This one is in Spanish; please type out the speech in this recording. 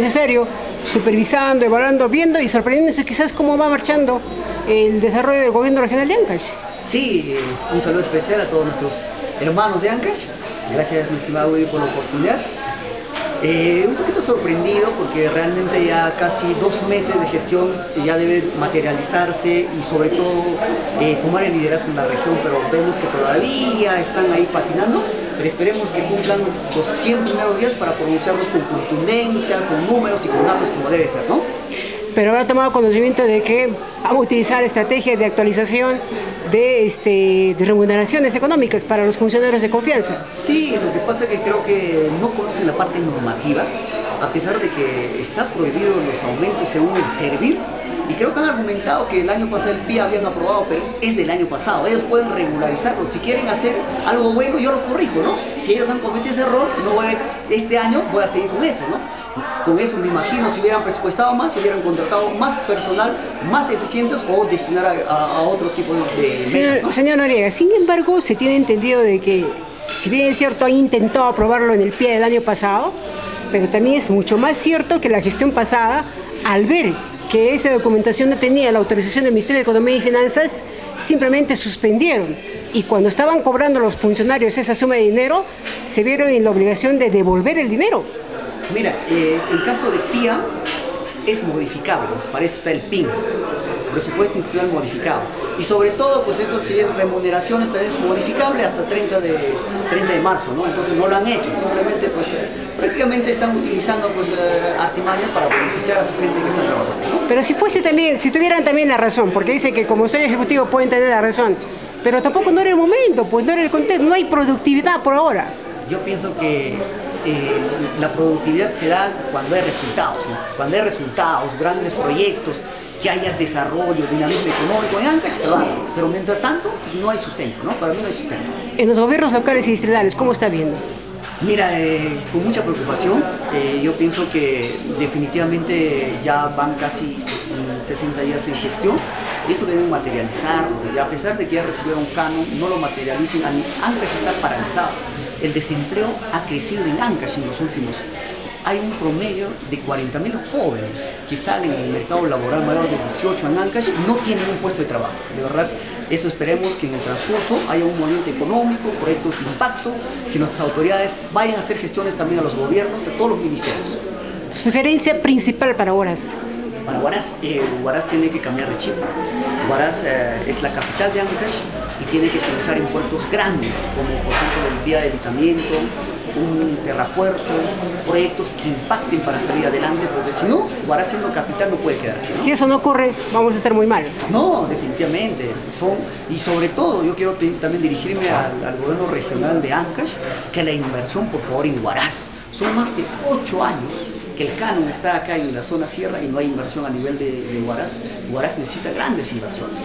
necesario, supervisando, evaluando, viendo y sorprendiéndose quizás cómo va marchando el desarrollo del gobierno regional de Ancash. Sí, eh, un saludo especial a todos nuestros hermanos de Ancash. Gracias, mi estimado por la oportunidad. Eh, un poquito sorprendido porque realmente ya casi dos meses de gestión ya debe materializarse y sobre todo eh, tomar el liderazgo en la región, pero vemos que todavía están ahí patinando, pero esperemos que cumplan los 100 primeros días para pronunciarlos con contundencia, con números y con datos como debe ser, ¿no? pero ha tomado conocimiento de que vamos a utilizar estrategias de actualización de, este, de remuneraciones económicas para los funcionarios de confianza. Sí, lo que pasa es que creo que no conocen la parte normativa, a pesar de que está prohibido los aumentos según el servir, y creo que han argumentado que el año pasado el PIA habían aprobado, pero es del año pasado. Ellos pueden regularizarlo. Si quieren hacer algo bueno, yo lo corrijo, ¿no? Si ellos han cometido ese error, no voy este año voy a seguir con eso, ¿no? Con eso me imagino si hubieran presupuestado más, si hubieran contratado más personal, más eficientes o destinar a, otro tipo de... Señor, señor Noriega, sin embargo, se tiene entendido de que, si bien es cierto, ha intentado aprobarlo en el pie del año pasado, pero también es mucho más cierto que la gestión pasada, al ver que esa documentación no tenía la autorización del Ministerio de Economía y Finanzas, simplemente suspendieron. Y cuando estaban cobrando los funcionarios esa suma de dinero, se vieron en la obligación de devolver el dinero. Mira, eh, el caso de PIA es modificable, parece está el PIN, presupuesto institucional modificado. Y sobre todo, pues esto si es remuneraciones también es modificable hasta 30 de, 30 de marzo, ¿no? Entonces no lo han hecho, simplemente pues eh, prácticamente están utilizando pues eh, artimañas para beneficiar a su gente que está trabajando. Pero si fuese también, si tuvieran también la razón, porque dice que como soy ejecutivo pueden tener la razón, pero tampoco no era el momento, pues no era el contexto, no hay productividad por ahora. Yo pienso que eh, la productividad se da cuando hay resultados, cuando hay resultados, grandes proyectos, que haya desarrollo, dinamismo económico. En Ancash, pero mientras tanto no hay sustento, ¿no? Para mí no hay sustento. En los gobiernos locales y distritales, ¿cómo está viendo? Mira, eh, con mucha preocupación, eh, yo pienso que definitivamente ya van casi 60 días en gestión, eso deben materializarlo, y a pesar de que ya recibieron canon, no lo materialicen, Ancash está paralizado, el desempleo ha crecido en Ancash en los últimos hay un promedio de 40.000 jóvenes que salen en el mercado laboral mayor de 18 en Ancash no tienen un puesto de trabajo. De verdad, eso esperemos que en el transcurso haya un movimiento económico, proyectos de impacto, que nuestras autoridades vayan a hacer gestiones también a los gobiernos, a todos los ministerios. Sugerencia principal para Huaraz. Para Huaraz, eh, Huaraz tiene que cambiar de chip. Huaraz eh, es la capital de Ancash y tiene que pensar en puertos grandes, como por ejemplo el vía de habitamiento, un terrapuerto, proyectos que impacten para salir adelante, porque si no, Huaraz siendo capital no puede quedarse. Si eso no ocurre, vamos a estar muy mal. No, definitivamente. y sobre todo, yo quiero también dirigirme al, gobierno regional de Ancash, que la inversión, por favor, en Huaraz. Son más de ocho años que el canon está acá en la zona sierra y no hay inversión a nivel de, de Huaraz. Huaraz necesita grandes inversiones.